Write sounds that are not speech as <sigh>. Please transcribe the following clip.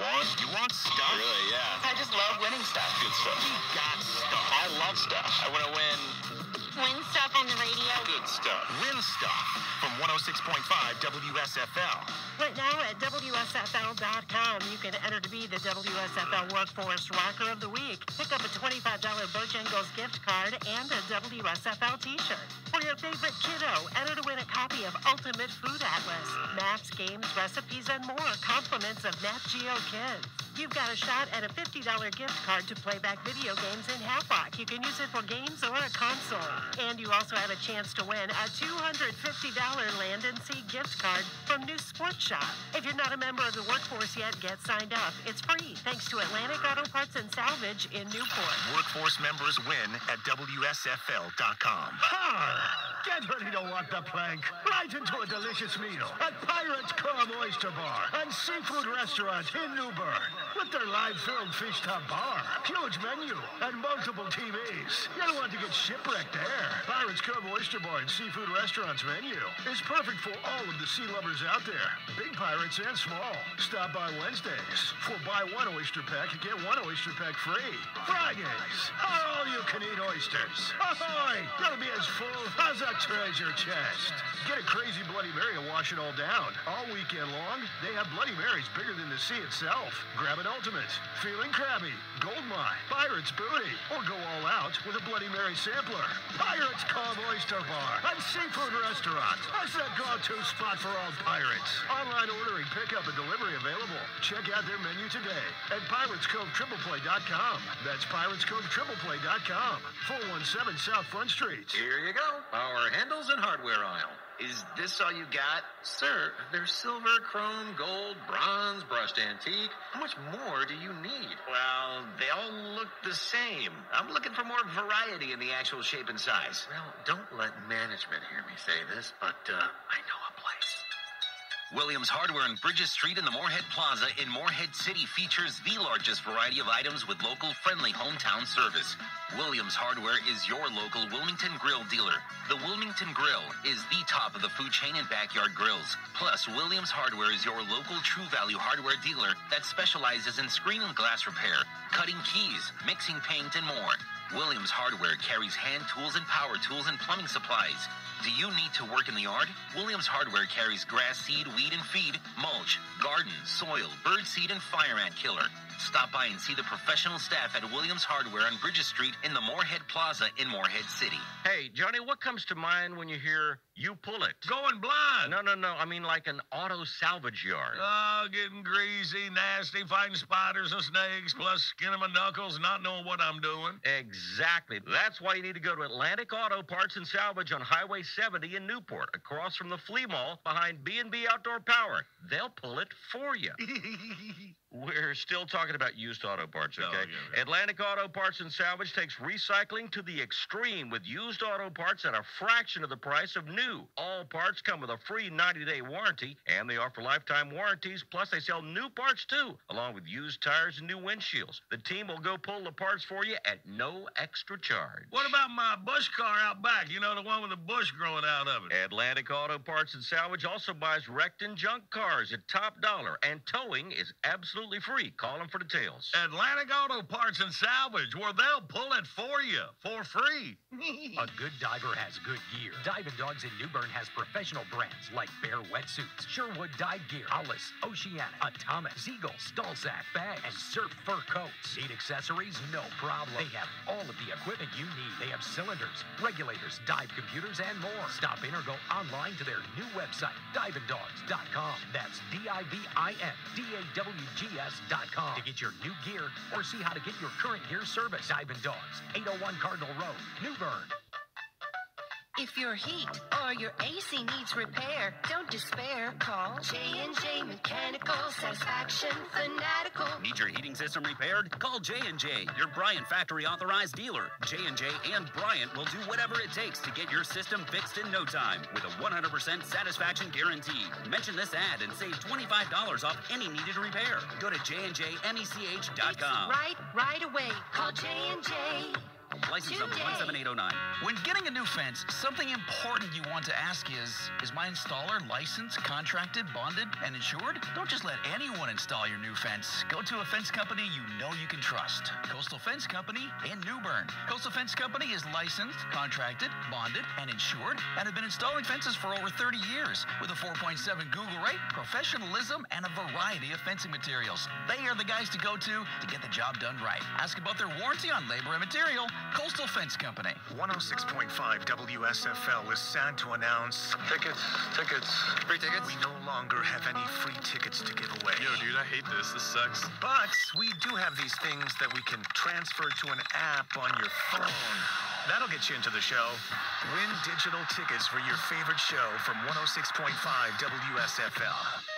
want? You want stuff? Really, yeah. I just love winning stuff. Good stuff. You got stuff. I love stuff. I want to win Win stuff on the radio. good stuff. Win stuff from 106.5 WSFL. Right now at WSFL.com, you can enter to be the WSFL Workforce Rocker of the Week. Pick up a $25 Bojangles gift card and a WSFL t-shirt. For your favorite kiddo, enter to win a copy of Ultimate Food Atlas. Maps, games, recipes, and more. Compliments of Nat Geo Kids. You've got a shot at a $50 gift card to play back video games in Havelock. You can use it for games or a console. And you also have a chance to win a $250 Land and Sea gift card from New Sports Shop. If you're not a member of the workforce yet, get signed up. It's free thanks to Atlantic Auto Parts and Salvage in Newport. Workforce members win at WSFL.com. Get ready to walk the plank right into a delicious meal at Pirates Cove Oyster Bar and Seafood Restaurant in New Bern. With their live-filled fish top bar, huge menu, and multiple TVs. You don't want to get shipwrecked there. Pirates Cove Oyster Bar and Seafood Restaurant's menu is perfect for all of the sea lovers out there, big pirates and small. Stop by Wednesdays for buy one oyster pack and get one oyster pack free. Fridays are all you can eat oysters. Ahoy! You'll be as full as a treasure chest. Get a crazy Bloody Mary and wash it all down. All weekend long, they have Bloody Marys bigger than the sea itself. Grab an ultimate. Feeling crabby. Gold mine. Pirates booty. Or go all out with a Bloody Mary sampler. Pirates Cove Oyster Bar and Seafood Restaurant. That's the go-to spot for all pirates. Online ordering, pickup, and delivery available. Check out their menu today at PiratesCoveTriplePlay.com. That's PiratesCoveTriplePlay.com. 417 South Front Street. Here you go. Our handles and hardware aisle. Is this all you got? Sir, there's silver, chrome, gold, bronze, brushed antique. How much more do you need? Well, they all look the same. I'm looking for more variety in the actual shape and size. Well, don't let management hear me say this, but uh, I know a place. Williams Hardware on Bridges Street in the Morehead Plaza in Morehead City features the largest variety of items with local friendly hometown service. Williams Hardware is your local Wilmington Grill dealer. The Wilmington Grill is the top of the food chain in backyard grills. Plus, Williams Hardware is your local True Value hardware dealer that specializes in screen and glass repair, cutting keys, mixing paint, and more. Williams Hardware carries hand tools and power tools and plumbing supplies. Do you need to work in the yard? Williams Hardware carries grass seed, weed and feed, mulch, garden, soil, bird seed, and fire ant killer. Stop by and see the professional staff at Williams Hardware on Bridges Street in the Morehead Plaza in Morehead City. Hey, Johnny, what comes to mind when you hear you pull it? Going blind. No, no, no. I mean like an auto salvage yard. Oh, getting greasy, nasty, fighting spiders and snakes, plus skinning my knuckles, not knowing what I'm doing. Exactly. That's why you need to go to Atlantic Auto Parts and Salvage on Highway 70 in Newport, across from the flea mall behind B&B Outdoor Power. They'll pull it for you. <laughs> We're still talking about used auto parts, oh, okay? Oh, yeah. Atlantic Auto Parts and Salvage takes recycling to the extreme with used auto parts at a fraction of the price of new. All parts come with a free 90-day warranty, and they offer lifetime warranties, plus they sell new parts too, along with used tires and new windshields. The team will go pull the parts for you at no extra charge. What about my bush car out back? You know, the one with the bush growing out of it. Atlantic Auto Parts and Salvage also buys wrecked and junk cars at top dollar, and towing is absolutely free. Call them for details. Atlantic Auto Parts and Salvage, where they'll pull it for you for free. <laughs> A good diver has good gear. Diving Dogs in New Bern has professional brands like Bare Wetsuits, Sherwood Dive Gear, Hollis, Oceanic, Atomic, Seagull, Stahlsac, Bags, and Surf Fur Coats. Need accessories? No problem. They have all of the equipment you need. They have cylinders, regulators, dive computers, and more. Stop in or go online to their new website, divindogs.com. That's To get your new gear or see how to get your current gear service. Diving Dogs, 801 Cardinal Road, New Bern. If your heat or your AC needs repair, don't despair. Call J&J Mechanical Satisfaction Fanatical. Need your heating system repaired? Call J&J, your Bryant factory authorized dealer. J&J and Bryant will do whatever it takes to get your system fixed in no time with a 100% satisfaction guarantee. Mention this ad and save $25 off any needed repair. Go to jnjmech.com. Right, right away. Call J&J. License number 17809. When getting a new fence, something important you want to ask is Is my installer licensed, contracted, bonded, and insured? Don't just let anyone install your new fence. Go to a fence company you know you can trust. Coastal Fence Company in New Bern. Coastal Fence Company is licensed, contracted, bonded, and insured, and have been installing fences for over 30 years with a 4.7 Google rate, professionalism, and a variety of fencing materials. They are the guys to go to to get the job done right. Ask about their warranty on labor and material. Coastal Fence Company. 106.5 WSFL is sad to announce Tickets, tickets. Free tickets? we no longer have any free tickets to give away. Yo, dude, I hate this. This sucks. But we do have these things that we can transfer to an app on your phone. That'll get you into the show. Win digital tickets for your favorite show from 106.5 WSFL.